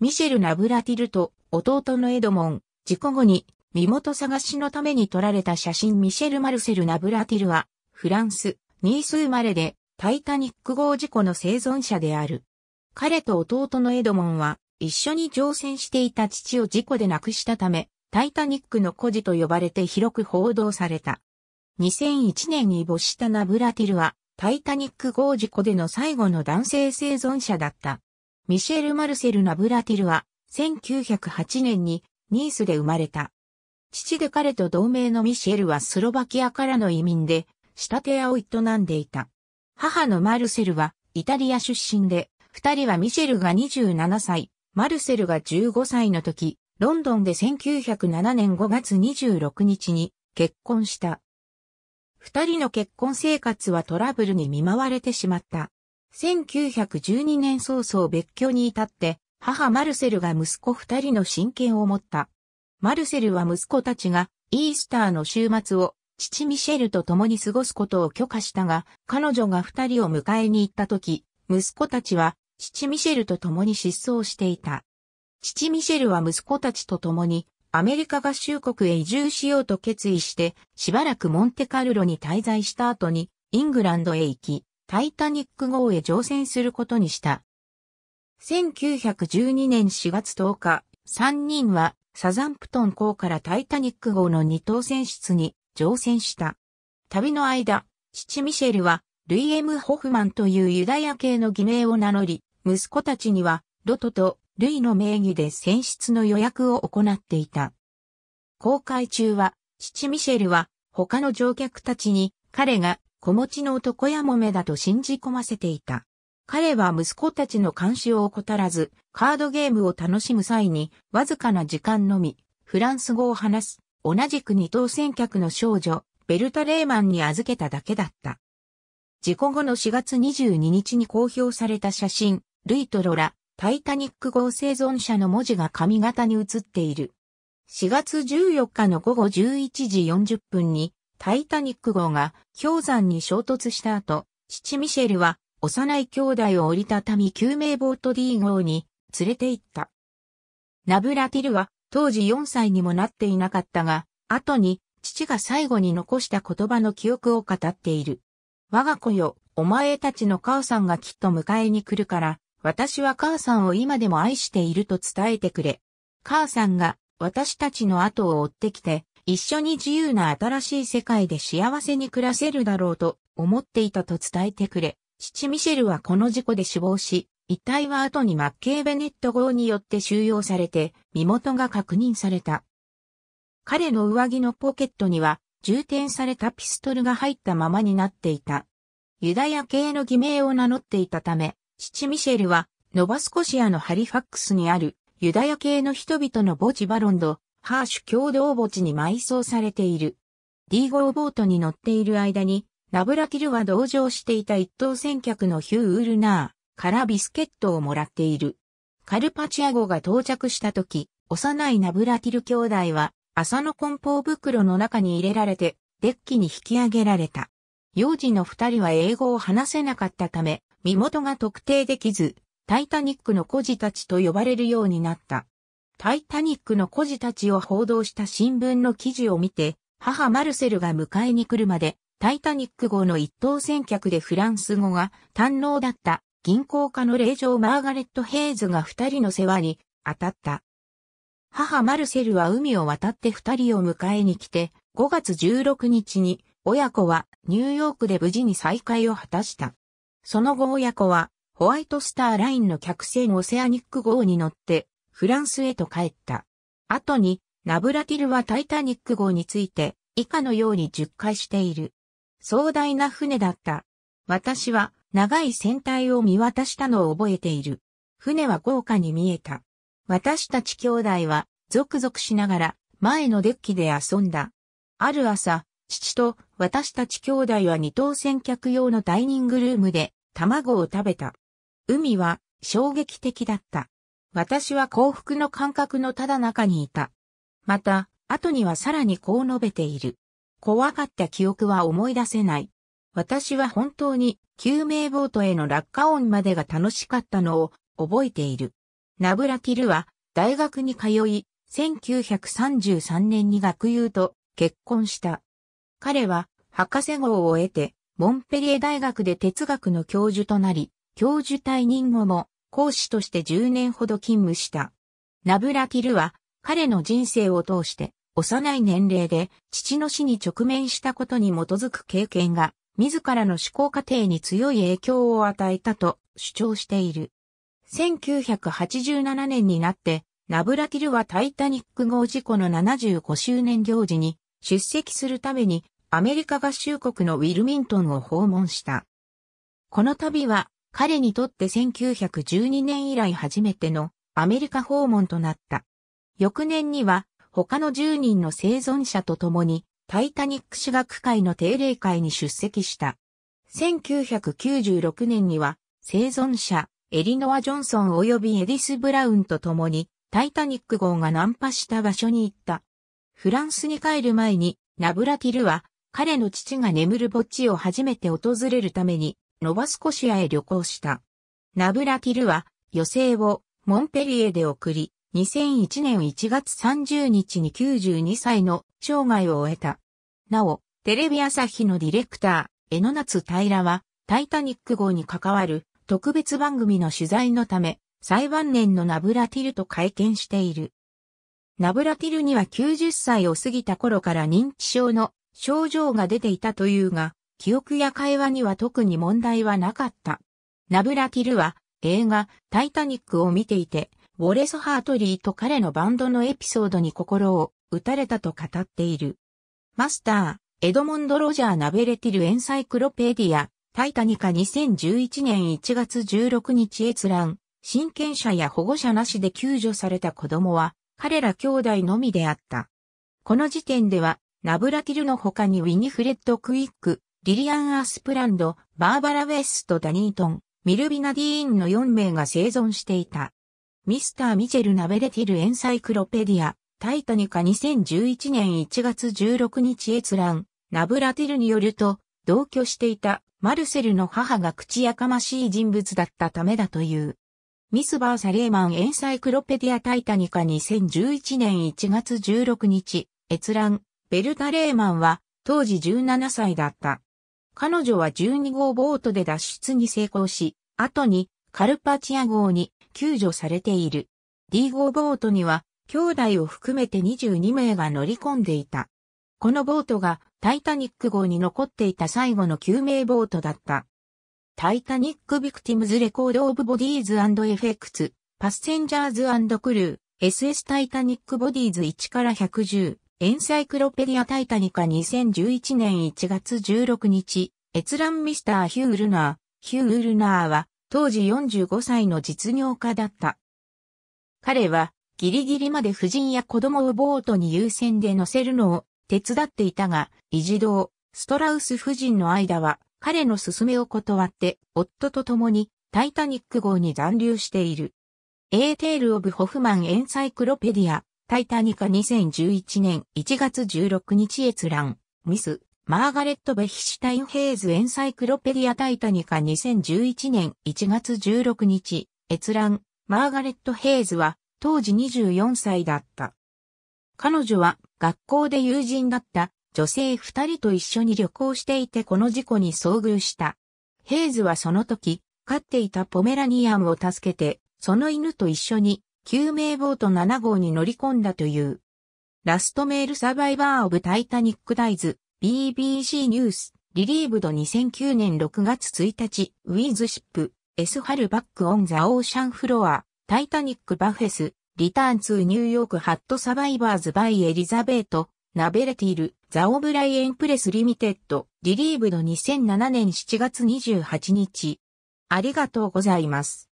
ミシェル・ナブラティルと弟のエドモン、事故後に身元探しのために撮られた写真ミシェル・マルセル・ナブラティルは、フランス、ニース生まれで、タイタニック号事故の生存者である。彼と弟のエドモンは、一緒に乗船していた父を事故で亡くしたため、タイタニックの孤児と呼ばれて広く報道された。2001年に没したナブラティルは、タイタニック号事故での最後の男性生存者だった。ミシェル・マルセル・ナブラティルは、1908年にニースで生まれた。父で彼と同盟のミシェルはスロバキアからの移民で、仕立て屋を営んでいた。母のマルセルはイタリア出身で、二人はミシェルが27歳、マルセルが15歳の時、ロンドンで1907年5月26日に結婚した。二人の結婚生活はトラブルに見舞われてしまった。1912年早々別居に至って、母マルセルが息子二人の親権を持った。マルセルは息子たちがイースターの週末を父ミシェルと共に過ごすことを許可したが、彼女が二人を迎えに行った時、息子たちは父ミシェルと共に失踪していた。父ミシェルは息子たちと共にアメリカ合衆国へ移住しようと決意して、しばらくモンテカルロに滞在した後に、イングランドへ行き、タイタニック号へ乗船することにした。1912年4月10日、3人はサザンプトン港からタイタニック号の二等船室に乗船した。旅の間、父ミシェルは、ルイ・エム・ホフマンというユダヤ系の偽名を名乗り、息子たちには、ロトとルイの名義で船室の予約を行っていた。公開中は、父ミシェルは、他の乗客たちに、彼が子持ちの男やもめだと信じ込ませていた。彼は息子たちの監視を怠らず、カードゲームを楽しむ際に、わずかな時間のみ、フランス語を話す、同じく二等船客の少女、ベルタ・レーマンに預けただけだった。事故後の4月22日に公表された写真、ルイとロラ、タイタニック号生存者の文字が髪型に写っている。4月14日の午後11時40分に、タイタニック号が氷山に衝突した後、父ミシェルは幼い兄弟を折りたたみ救命ボート D 号に連れて行った。ナブラティルは当時4歳にもなっていなかったが、後に父が最後に残した言葉の記憶を語っている。我が子よ、お前たちの母さんがきっと迎えに来るから、私は母さんを今でも愛していると伝えてくれ。母さんが私たちの後を追ってきて、一緒に自由な新しい世界で幸せに暮らせるだろうと思っていたと伝えてくれ。父ミシェルはこの事故で死亡し、遺体は後にマッケーベネット号によって収容されて、身元が確認された。彼の上着のポケットには、充填されたピストルが入ったままになっていた。ユダヤ系の偽名を名乗っていたため、父ミシェルは、ノバスコシアのハリファックスにある、ユダヤ系の人々の墓地バロンド、ハーシュ共同墓地に埋葬されている。D 号ボートに乗っている間に、ナブラティルは同乗していた一等船客のヒュー・ウルナーからビスケットをもらっている。カルパチア号が到着した時、幼いナブラティル兄弟は、麻の梱包袋の中に入れられて、デッキに引き上げられた。幼児の二人は英語を話せなかったため、身元が特定できず、タイタニックの孤児たちと呼ばれるようになった。タイタニックの孤児たちを報道した新聞の記事を見て、母マルセルが迎えに来るまで、タイタニック号の一等船客でフランス語が堪能だった銀行家の令嬢マーガレット・ヘイズが二人の世話に当たった。母マルセルは海を渡って二人を迎えに来て、5月16日に親子はニューヨークで無事に再会を果たした。その後親子はホワイトスターラインの客船オセアニック号に乗ってフランスへと帰った。後にナブラティルはタイタニック号について以下のように述回している。壮大な船だった。私は長い船体を見渡したのを覚えている。船は豪華に見えた。私たち兄弟はゾクゾクしながら前のデッキで遊んだ。ある朝、父と私たち兄弟は二等船客用のダイニングルームで卵を食べた。海は衝撃的だった。私は幸福の感覚のただ中にいた。また、後にはさらにこう述べている。怖かった記憶は思い出せない。私は本当に救命ボートへの落下音までが楽しかったのを覚えている。ナブラティルは大学に通い、1933年に学友と結婚した。彼は博士号を得て、モンペリエ大学で哲学の教授となり、教授退任後も講師として10年ほど勤務した。ナブラティルは彼の人生を通して幼い年齢で父の死に直面したことに基づく経験が自らの思考過程に強い影響を与えたと主張している。1987年になってナブラティルはタイタニック号事故の75周年行事に出席するためにアメリカ合衆国のウィルミントンを訪問した。この旅は彼にとって1912年以来初めてのアメリカ訪問となった。翌年には他の10人の生存者と共にタイタニック史学会の定例会に出席した。1996年には生存者エリノア・ジョンソン及びエディス・ブラウンと共にタイタニック号が難破した場所に行った。フランスに帰る前にナブラティルは彼の父が眠る墓地を初めて訪れるためにノバスコシアへ旅行した。ナブラティルは余生をモンペリエで送り、2001年1月30日に92歳の生涯を終えた。なお、テレビ朝日のディレクター、江野夏平は、タイタニック号に関わる特別番組の取材のため、最晩年のナブラティルと会見している。ナブラティルには90歳を過ぎた頃から認知症の症状が出ていたというが、記憶や会話には特に問題はなかった。ナブラティルは映画タイタニックを見ていて、ウォレス・ハートリーと彼のバンドのエピソードに心を打たれたと語っている。マスター、エドモンド・ロジャー・ナベレティル・エンサイクロペディア、タイタニカ2011年1月16日閲覧、親権者や保護者なしで救助された子供は、彼ら兄弟のみであった。この時点では、ナブラティルの他にウィニフレッド・クイック、リリアン・アスプランド、バーバラ・ウェスト・デイントン、ミルビナ・ディーンの4名が生存していた。 Mr. Michel Navratil Encyclopedia, Titanica 2011年1月16日閲覧、ナブラティルによると、同居していたマルセルの母が口やかましい人物だったためだという。 Miss Bertha Lehmann Encyclopedia Titanica 2011年1月16日、閲覧、ベルタレーマンは当時17歳だった。彼女は12号ボートで脱出に成功し、後にカルパチア号に救助されている。D 号ボートには兄弟を含めて22名が乗り込んでいた。このボートがタイタニック号に残っていた最後の救命ボートだった。タイタニックビクティムズレコードオブボディーズエフェクツ、パッセンジャーズクルー、SS タイタニックボディーズ1から110、エンサイクロペディアタイタニカ2011年1月16日、閲覧 Mr. Hugh Woolner。ヒュー・ウルナーは当時45歳の実業家だった。彼はギリギリまで夫人や子供をボートに優先で乗せるのを手伝っていたが、イジドー、ストラウス夫人の間は彼の勧めを断って夫と共にタイタニック号に残留している。エーテール・オブ・ホフマン・エンサイクロペディアタイタニカ2011年1月16日閲覧、ミス、マーガレット・ベヒシュタイン・ヘイズ・エンサイクロペディア・タイタニカ2011年1月16日、閲覧、マーガレット・ヘイズは当時24歳だった。彼女は学校で友人だった女性二人と一緒に旅行していてこの事故に遭遇した。ヘイズはその時、飼っていたポメラニアンを助けて、その犬と一緒に救命ボート7号に乗り込んだという。ラストメールサバイバーオブタイタニックダイズ。BBC ニュース。リリーブド2009年6月1日。ウィズシップ。S ハルバックオンザオーシャンフロア。タイタニックバフェス。リターンツーニューヨークハットサバイバーズバイエリザベート。ナベレティル。ザオブライエンプレスリミテッド。リリーブド2007年7月28日。ありがとうございます。